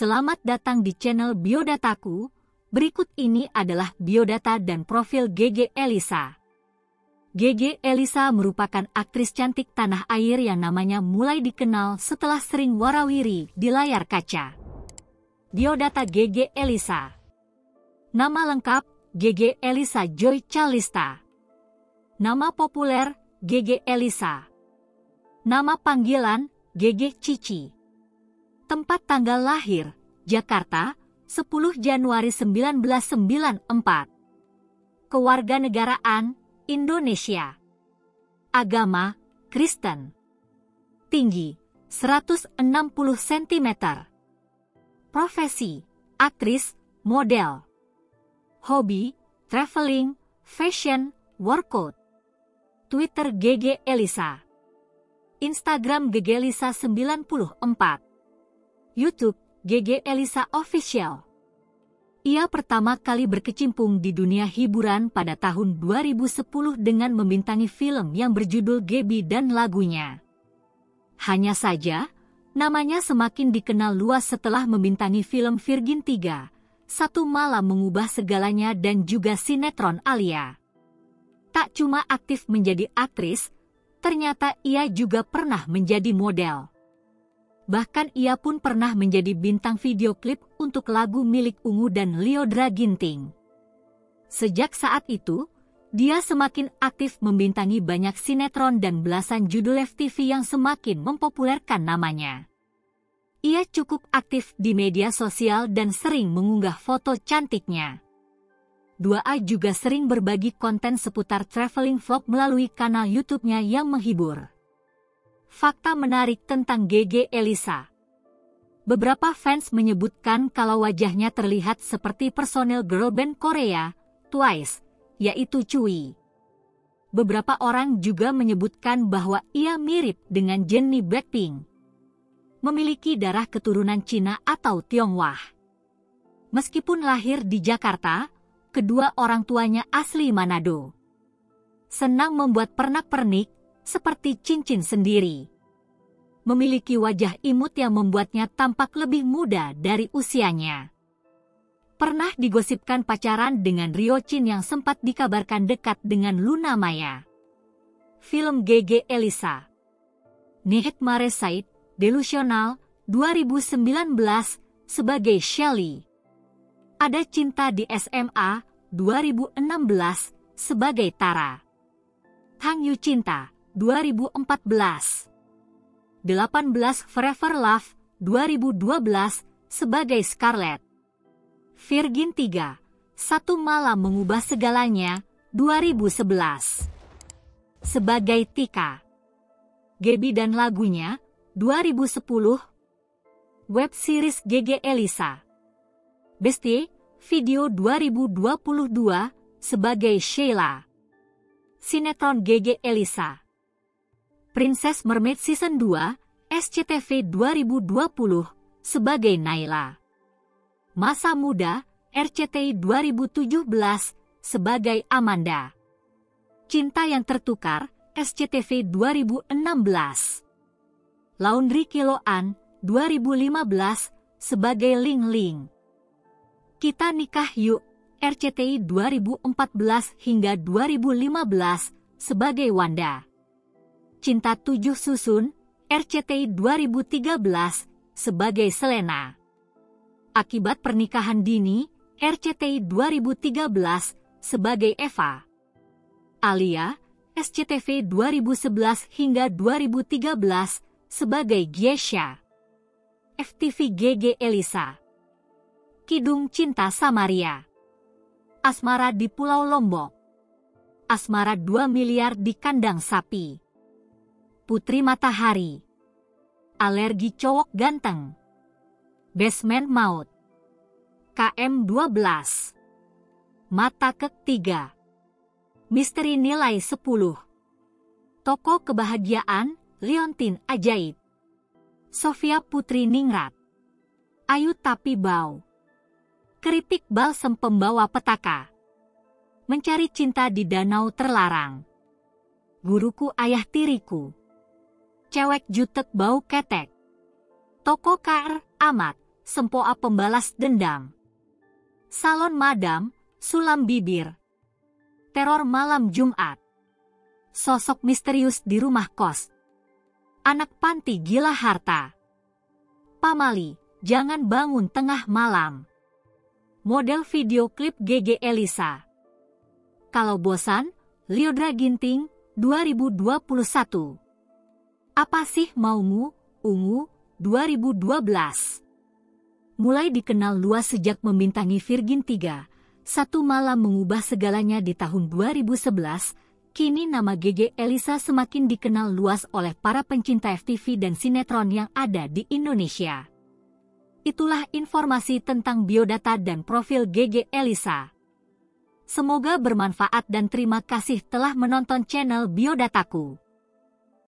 Selamat datang di channel Biodataku. Berikut ini adalah biodata dan profil GG Elisa. GG Elisa merupakan aktris cantik tanah air yang namanya mulai dikenal setelah sering warawiri di layar kaca. Biodata GG Elisa Nama lengkap GG Elisa Joy Calista Nama populer GG Elisa Nama panggilan GG Cici Tempat tanggal lahir, Jakarta, 10 Januari 1994. Kewarganegaraan, Indonesia. Agama, Kristen. Tinggi, 160 cm. Profesi, aktris, model. Hobi, traveling, fashion, workout. Twitter GG Elisa. Instagram GG Elisa 94. YouTube, GG Elisa Official. Ia pertama kali berkecimpung di dunia hiburan pada tahun 2010 dengan membintangi film yang berjudul Gebi dan lagunya. Hanya saja, namanya semakin dikenal luas setelah membintangi film Virgin 3, Satu Malam Mengubah Segalanya dan juga sinetron Alia. Tak cuma aktif menjadi aktris, ternyata ia juga pernah menjadi model. Bahkan ia pun pernah menjadi bintang video klip untuk lagu milik Ungu dan Liodra Ginting. Sejak saat itu, dia semakin aktif membintangi banyak sinetron dan belasan judul FTV yang semakin mempopulerkan namanya. Ia cukup aktif di media sosial dan sering mengunggah foto cantiknya. 2A juga sering berbagi konten seputar traveling vlog melalui kanal YouTube-nya yang menghibur. Fakta menarik tentang GG Elisa. Beberapa fans menyebutkan kalau wajahnya terlihat seperti personel girl band Korea, Twice, yaitu Cui. Beberapa orang juga menyebutkan bahwa ia mirip dengan Jennie Blackpink. Memiliki darah keturunan Cina atau Tionghoa. Meskipun lahir di Jakarta, kedua orang tuanya asli Manado. Senang membuat pernak-pernik, seperti cincin sendiri. Memiliki wajah imut yang membuatnya tampak lebih muda dari usianya. Pernah digosipkan pacaran dengan Rio Chin yang sempat dikabarkan dekat dengan Luna Maya. Film GG Elisa Nihet Maresaid, Delusional, 2019, sebagai Shelly. Ada Cinta di SMA, 2016, sebagai Tara. Hang Yu Cinta, 2014. 18 Forever Love 2012 sebagai Scarlett. Virgin 3, Satu Malam Mengubah Segalanya 2011. Sebagai Tika. Gebi dan lagunya 2010. Web series GG Elisa. Bestie, video 2022 sebagai Sheila. Sinetron GG Elisa. Princess Mermaid Season 2, SCTV 2020, sebagai Naila. Masa Muda, RCTI 2017, sebagai Amanda. Cinta yang Tertukar, SCTV 2016. Laundry Kiloan, 2015, sebagai Ling Ling. Kita Nikah Yuk, RCTI 2014 hingga 2015, sebagai Wanda. Cinta Tujuh Susun, RCTI 2013, sebagai Selena. Akibat pernikahan dini, RCTI 2013, sebagai Eva. Alia, SCTV 2011 hingga 2013, sebagai Giesha. FTV GG Elisa. Kidung Cinta Samaria. Asmara di Pulau Lombok. Asmara 2 miliar di kandang sapi. Putri Matahari. Alergi cowok ganteng. Basement Maut. KM12. Mata ketiga. Misteri nilai 10. Toko kebahagiaan, Leontin Ajaib. Sofia Putri Ningrat. Ayu Tapi Bau. Keripik balsem pembawa petaka. Mencari cinta di danau terlarang. Guruku ayah tiriku cewek jutek bau ketek. Toko Kar, Amat, Sempoa Pembalas Dendam. Salon Madam, Sulam Bibir. Teror Malam Jumat. Sosok misterius di rumah kos. Anak panti gila harta. Pamali, jangan bangun tengah malam. Model video klip GG Elisa. Kalau bosan, Liodra Ginting, 2021. Apa sih maumu, Ungu, 2012. Mulai dikenal luas sejak membintangi Virgin 3, satu malam mengubah segalanya di tahun 2011, kini nama GG Elisa semakin dikenal luas oleh para pencinta FTV dan sinetron yang ada di Indonesia. Itulah informasi tentang biodata dan profil GG Elisa. Semoga bermanfaat dan terima kasih telah menonton channel Biodataku.